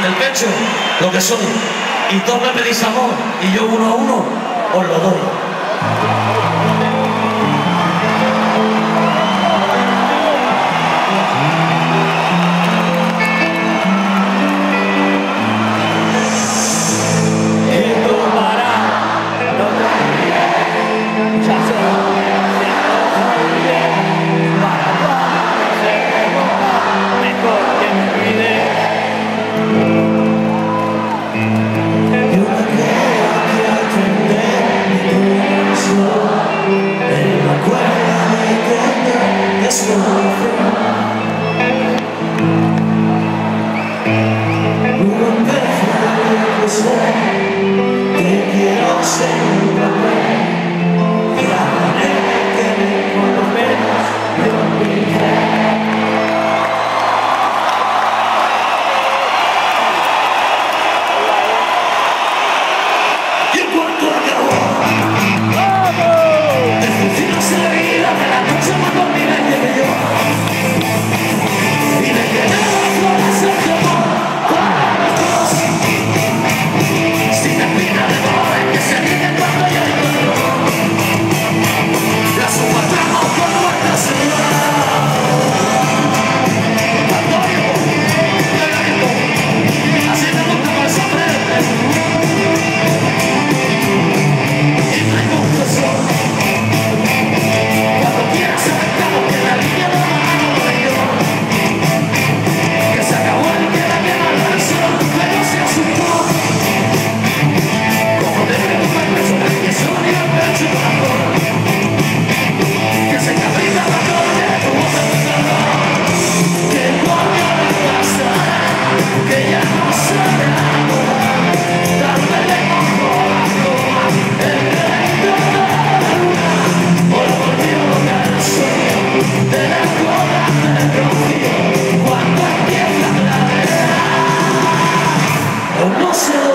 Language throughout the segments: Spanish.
en el pecho lo que soy. Y todos me pedís amor, y yo uno a uno os lo doy. no se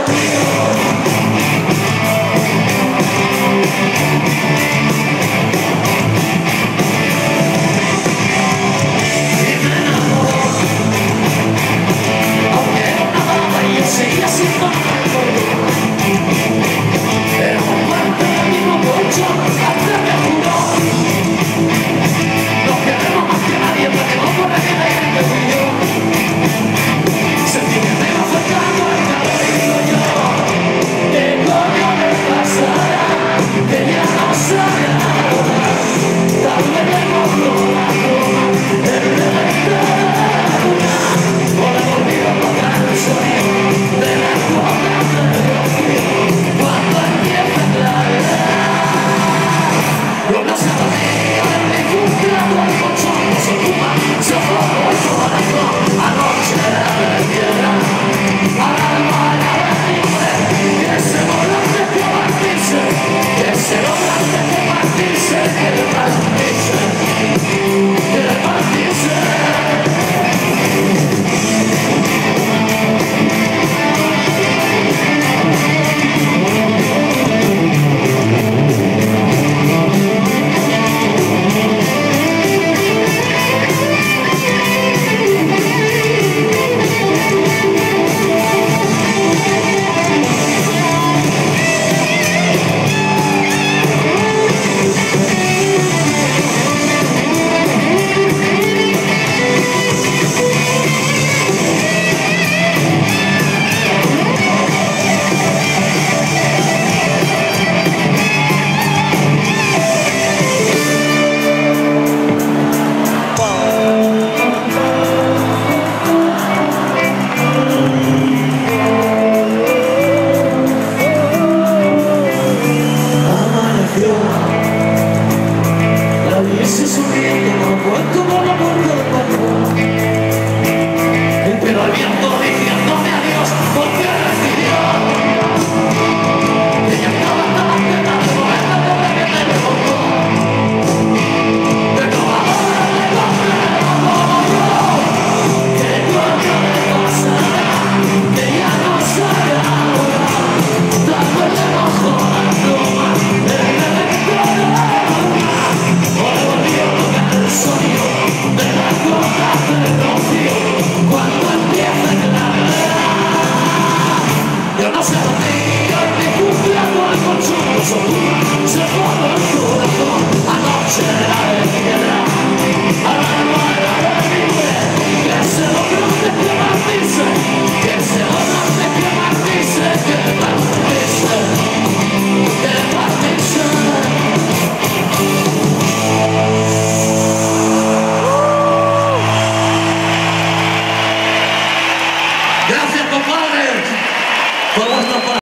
Jeff